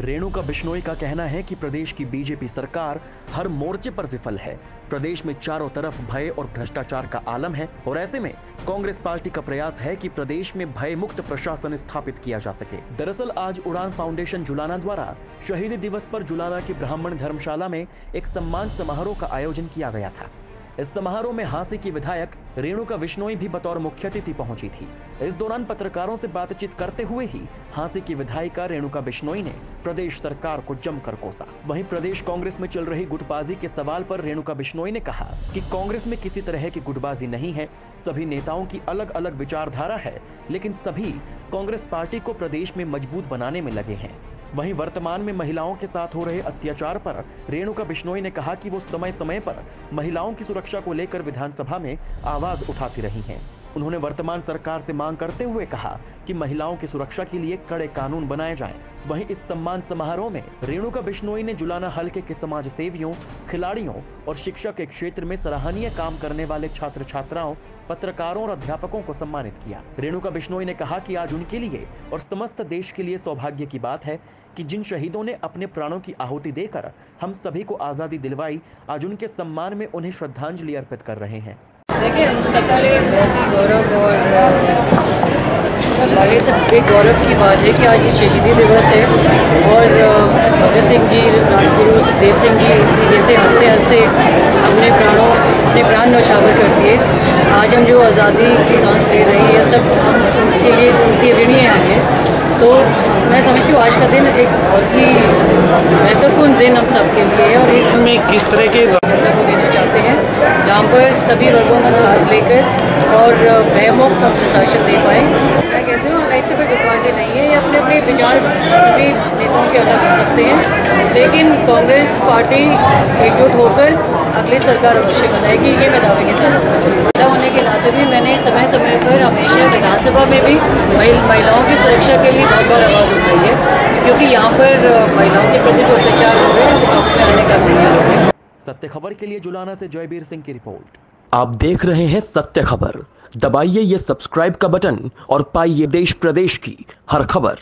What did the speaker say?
रेणुका बिश्नोई का कहना है कि प्रदेश की बीजेपी सरकार हर मोर्चे पर विफल है। प्रदेश में चारों तरफ़ भय और भ्रष्टाचार का आलम है और ऐसे में कांग्रेस पार्टी का प्रयास है कि प्रदेश में भय मुक्त प्रशासन स्थापित किया जा सके। दरअसल आज उड़ान फाउंडेशन जुलाना द्वारा शहीद दिवस पर जुलाना की ब्राह्मण धर्मशाला में एक सम्मान समारोह का आयोजन किया गया था। इस समारोह में हांसी की विधायक रेणुका बिश्नोई भी बतौर मुख्य अतिथि पहुँची थी। इस दौरान पत्रकारों से बातचीत करते हुए ही हांसी की विधायिका रेणुका बिश्नोई ने प्रदेश सरकार को जमकर कोसा। वहीं प्रदेश कांग्रेस में चल रही गुटबाजी के सवाल पर रेणुका बिश्नोई ने कहा कि कांग्रेस में किसी तरह की गुटबाजी नहीं है। सभी नेताओं की अलग अलग विचारधारा है, लेकिन सभी कांग्रेस पार्टी को प्रदेश में मज़बूत बनाने में लगे हैं। वहीं वर्तमान में महिलाओं के साथ हो रहे अत्याचार पर रेणुका बिश्नोई ने कहा कि वो समय समय पर महिलाओं की सुरक्षा को लेकर विधानसभा में आवाज़ उठाती रही हैं उन्होंने वर्तमान सरकार से मांग करते हुए कहा कि महिलाओं की सुरक्षा के लिए कड़े कानून बनाए जाएँ। वहीं इस सम्मान समारोह में रेणुका बिश्नोई ने जुलाना हल्के के समाज सेवियों खिलाड़ियों और शिक्षा के क्षेत्र में सराहनीय काम करने वाले छात्र छात्राओं पत्रकारों और अध्यापकों को सम्मानित किया। रेणुका बिश्नोई ने कहा कि आज उनके लिए और समस्त देश के लिए सौभाग्य की बात है कि जिन शहीदों ने अपने प्राणों की आहुति देकर हम सभी को आज़ादी दिलवाई, आज उनके सम्मान में उन्हें श्रद्धांजलि अर्पित कर रहे हैं। देखिए, हम सबके लिए बहुत ही गौरव और हमारे सब बड़े गौरव की बात है कि आज ये शहीदी दिवस है और भगत सिंह जी राजगुरु सुखदेव सिंह जी जैसे हँसते हँसते अपने प्राणों अपने प्राण नौछावर कर दिए। आज हम जो आज़ादी की सांस ले रहे हैं ये सब हम उनके लिए उनके ऋणी हैं तो मैं समझती हूँ आज का दिन एक बहुत ही महत्वपूर्ण दिन हम सबके लिए है और इस में किस तरह के को देना चाहते हैं जहाँ पर सभी वर्गों का साथ लेकर और भयमुक्त हम प्रशासन दे पाए। मैं कहती हूँ ऐसे कोई गुटबाजी नहीं है ये अपने अपने विचार सभी नेताओं के अलग हो सकते हैं। लेकिन कांग्रेस पार्टी एकजुट होकर अगली सरकार अवश्य बनाएगी, ये मैं दावे के साथ महिला होने के नाते भी मैंने समय समय पर हमेशा विधानसभा में भी महिलाओं की सुरक्षा के लिए बहुत बार आवाज़ उठाई है, क्योंकि यहाँ पर महिलाओं के प्रति जो अत्याचार हो रहे हैं वो काबू आने का प्रयास सत्य खबर के लिए जुलाना से जयबीर सिंह की रिपोर्ट। आप देख रहे हैं सत्य खबर। दबाइए ये सब्सक्राइब का बटन और पाइए देश प्रदेश की हर खबर।